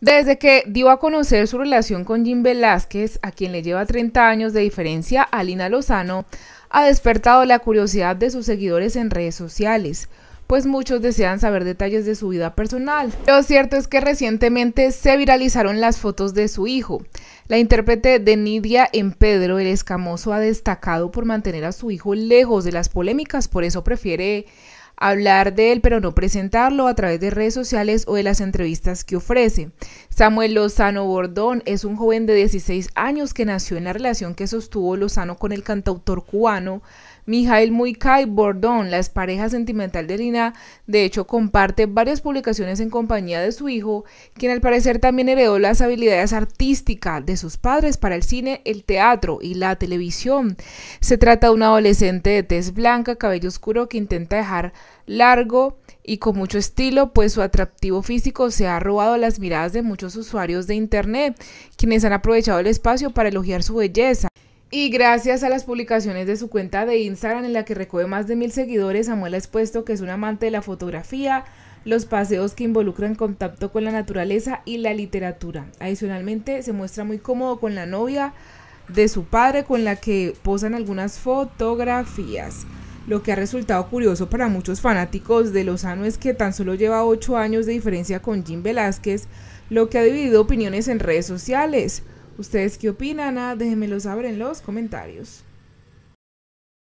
Desde que dio a conocer su relación con Jim Velázquez, a quien le lleva 30 años de diferencia, Alina Lozano ha despertado la curiosidad de sus seguidores en redes sociales, pues muchos desean saber detalles de su vida personal. Lo cierto es que recientemente se viralizaron las fotos de su hijo. La intérprete de Nidia en Pedro el Escamoso ha destacado por mantener a su hijo lejos de las polémicas, por eso prefiere hablar de él, pero no presentarlo a través de redes sociales o de las entrevistas que ofrece. Samuel Lozano Bordón es un joven de 16 años que nació en la relación que sostuvo Lozano con el cantautor cubano Mijail Muicay Bordón, la pareja sentimental de Lina, de hecho comparte varias publicaciones en compañía de su hijo, quien al parecer también heredó las habilidades artísticas de sus padres para el cine, el teatro y la televisión. Se trata de un adolescente de tez blanca, cabello oscuro que intenta dejar largo y con mucho estilo, pues su atractivo físico se ha robado las miradas de muchos usuarios de Internet, quienes han aprovechado el espacio para elogiar su belleza. Y gracias a las publicaciones de su cuenta de Instagram en la que recoge más de mil seguidores, Samuel ha expuesto que es un amante de la fotografía, los paseos que involucran contacto con la naturaleza y la literatura. Adicionalmente se muestra muy cómodo con la novia de su padre con la que posan algunas fotografías. Lo que ha resultado curioso para muchos fanáticos de Lozano es que tan solo lleva 8 años de diferencia con Jim Velázquez, lo que ha dividido opiniones en redes sociales. ¿Ustedes qué opinan? Ah, déjenmelo saber en los comentarios.